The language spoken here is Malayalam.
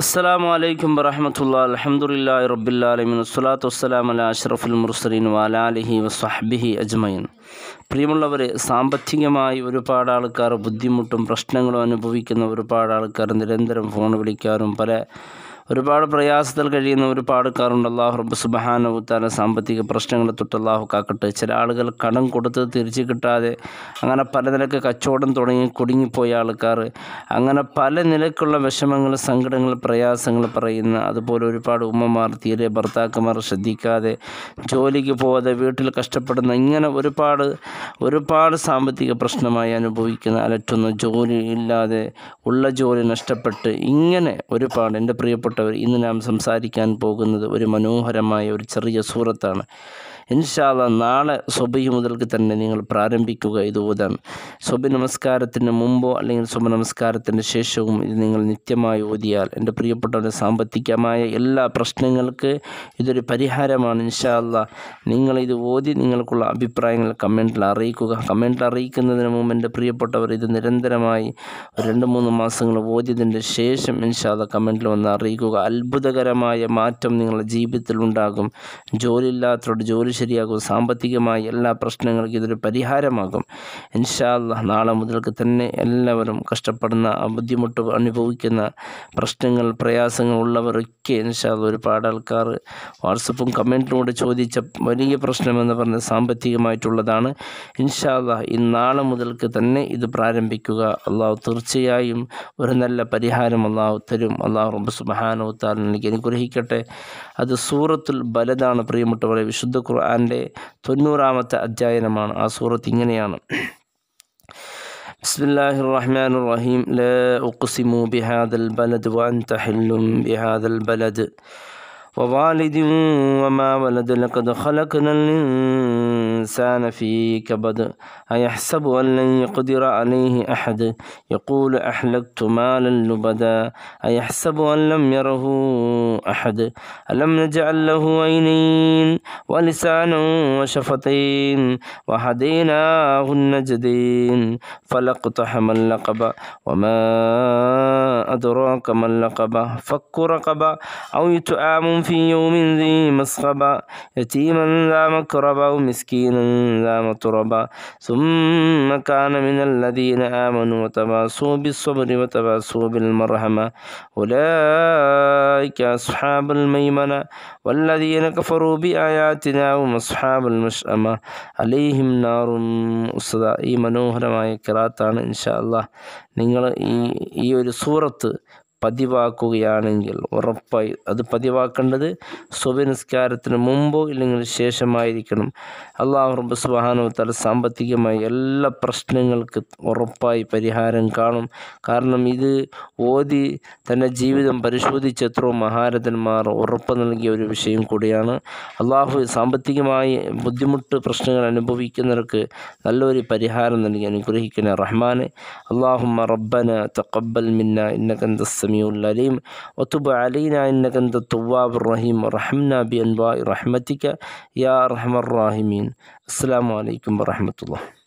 അസ്സാം വലൈക്കും വറഹമത്തുള്ള അലഹമുല്ലാ റബ്ബില്ലാലമിൻ വസ്സലാത്തു വസ്സലാം അല അഷ്റഫുൽ മുർസലീൻ വാലാലിഹി വസ്ഹബിഹി അജ്മയിൻ പ്രിയമുള്ളവരെ സാമ്പത്തികമായി ഒരുപാട് ആൾക്കാർ ബുദ്ധിമുട്ടും പ്രശ്നങ്ങളും അനുഭവിക്കുന്ന ഒരുപാട് ആൾക്കാർ നിരന്തരം ഫോൺ വിളിക്കാറും പല ഒരുപാട് പ്രയാസത്തിൽ കഴിയുന്ന ഒരുപാട് കാറുണ്ട് അള്ളാഹു റബ്ബ് സുബഹാനവുത്താല സാമ്പത്തിക പ്രശ്നങ്ങളെ തൊട്ട് അള്ളാഹു കാക്കട്ടെ. ചില ആളുകൾ കടം കൊടുത്ത് തിരിച്ചു കിട്ടാതെ അങ്ങനെ പല നിലയ്ക്ക് കച്ചവടം തുടങ്ങി കുടുങ്ങിപ്പോയ ആൾക്കാർ അങ്ങനെ പല നിലക്കുള്ള വിഷമങ്ങൾ സങ്കടങ്ങൾ പ്രയാസങ്ങൾ പറയുന്ന അതുപോലെ ഒരുപാട് ഉമ്മമാർ തീരെ ഭർത്താക്കന്മാർ ശ്രദ്ധിക്കാതെ ജോലിക്ക് പോകാതെ വീട്ടിൽ കഷ്ടപ്പെടുന്ന ഇങ്ങനെ ഒരുപാട് ഒരുപാട് സാമ്പത്തിക പ്രശ്നമായി അനുഭവിക്കുന്ന അലറ്റുന്ന ജോലി ഇല്ലാതെ ഉള്ള ജോലി നഷ്ടപ്പെട്ട് ഇങ്ങനെ ഒരുപാട് എന്റെ പ്രിയപ്പെട്ടവർ ഇന്ന് നാം സംസാരിക്കാൻ പോകുന്നത് ഒരു മനോഹരമായ ഒരു ചെറിയ സൂറത്താണ്. ഇൻഷാല്ല നാളെ സ്വബി മുതൽക്ക് തന്നെ നിങ്ങൾ പ്രാരംഭിക്കുക ഇത് ഓതാൻ സ്വബി നമസ്കാരത്തിന് മുമ്പോ അല്ലെങ്കിൽ സ്വബ നമസ്കാരത്തിന് ശേഷവും ഇത് നിങ്ങൾ നിത്യമായി ഓതിയാൽ എന്റെ പ്രിയപ്പെട്ടവരുടെ സാമ്പത്തികമായ എല്ലാ പ്രശ്നങ്ങൾക്ക് ഇതൊരു പരിഹാരമാണ് ഇൻഷാല്ല നിങ്ങളിത് ഓതി നിങ്ങൾക്കുള്ള അഭിപ്രായങ്ങൾ കമന്റിൽ അറിയിക്കുക. കമന്റിൽ അറിയിക്കുന്നതിന് മുമ്പ് എന്റെ പ്രിയപ്പെട്ടവർ ഇത് നിരന്തരമായി രണ്ട് മൂന്ന് മാസങ്ങൾ ഓതിയതിന്റെ ശേഷം ഇൻഷാല്ല കമന്റിൽ വന്ന് അറിയിക്കുക. അത്ഭുതകരമായ മാറ്റം നിങ്ങളുടെ ജീവിതത്തിൽ ഉണ്ടാകും. ജോലിയില്ലാത്തവരുടെ ജോലി ശരിയാകും. സാമ്പത്തികമായി എല്ലാ പ്രശ്നങ്ങൾക്കും ഇതൊരു പരിഹാരമാകും. ഇൻഷാല്ല നാളെ മുതൽക്ക് തന്നെ എല്ലാവരും കഷ്ടപ്പെടുന്ന ബുദ്ധിമുട്ട് അനുഭവിക്കുന്ന പ്രശ്നങ്ങൾ പ്രയാസങ്ങൾ ഉള്ളവരൊക്കെ ഇൻഷാല്ല ഒരുപാട് ആൾക്കാർ വാട്സപ്പും കമന്റിലൂടെ ചോദിച്ച വലിയ പ്രശ്നമെന്ന് പറഞ്ഞ സാമ്പത്തികമായിട്ടുള്ളതാണ്. ഇൻഷാല്ല ഈ നാളെ മുതൽക്ക് തന്നെ ഇത് പ്രാരംഭിക്കുക. അള്ളാഹു തീർച്ചയായും ഒരു നല്ല പരിഹാരം അള്ളാഹു തരും. അള്ളാഹു റബ്ബ് സുബാനോ താലിക്ക് അനുഗ്രഹിക്കട്ടെ. അത് സൂറത്തുൽ ബലതാണ് പ്രിയപ്പെട്ടവരെ. വിശുദ്ധ ഖുർആൻ്റെ തൊണ്ണൂറാമത്തെ അധ്യായനമാണ് ആ സൂറത്ത് ഇങ്ങനെയാണ് بسم الله الرحمن الرحيم لا أقسم بهذا البلد وأنت حل بهذا البلد ووالد وما ولد لقد خلقنا الإنسان في كبد أيحسب أن لن يقدر عليه أحد؟ يقول أحلقت مالا لبدا أيحسب أن لم يره أحد؟ ألم نجعل له عينين ولسانا وشفتين وهديناه النجدين فلاقتحم اللقب وما أدراك ما اللقب؟ فك رقبة أو يطعام في يوم ذي مسغبة يتيما ذا مكربة أو مسكينا ذا متربة ثم كان من الذين آمنوا وتواصوا بالصبر وتواصوا بالمرحمة أولئك أصحاب الميمنة والذين كفروا بآياتنا هم أصحاب المشأمة عليهم نار ഉസ്ത ഈ മനോഹരമായ കിറാത്താണ് ഇൻഷാ അള്ളാഹ് നിങ്ങൾ ഈ ഈ ഒരു സൂറത്ത് പതിവാക്കുകയാണെങ്കിൽ ഉറപ്പായി അത് പതിവാക്കേണ്ടത് സ്വബനിസ്കാരത്തിന് മുമ്പോ ഇല്ലെങ്കിൽ ശേഷമായിരിക്കണം. അള്ളാഹു റബ്ബ് സുബാനു തല സാമ്പത്തികമായി എല്ലാ പ്രശ്നങ്ങൾക്ക് ഉറപ്പായി പരിഹാരം കാണും. കാരണം ഇത് ഓതി തന്റെ ജീവിതം പരിശോധിച്ച് എത്രയോ മഹാരഥന്മാർ ഉറപ്പ് നൽകിയ ഒരു വിഷയം കൂടിയാണ്. അള്ളാഹു സാമ്പത്തികമായി ബുദ്ധിമുട്ട് പ്രശ്നങ്ങൾ അനുഭവിക്കുന്നവർക്ക് നല്ലൊരു പരിഹാരം നൽകി അനുഗ്രഹിക്കുന്ന റഹ്മാൻ അള്ളാഹുമ്മ റബ്ബന തഖബ്ബൽ മിന്ന ഇന്നകന്ത السميع العليم وتب علينا إنك أنت التواب الرحيم ورحمنا بأنواع رحمتك يا أرحم الراحمين السلام عليكم ورحمة الله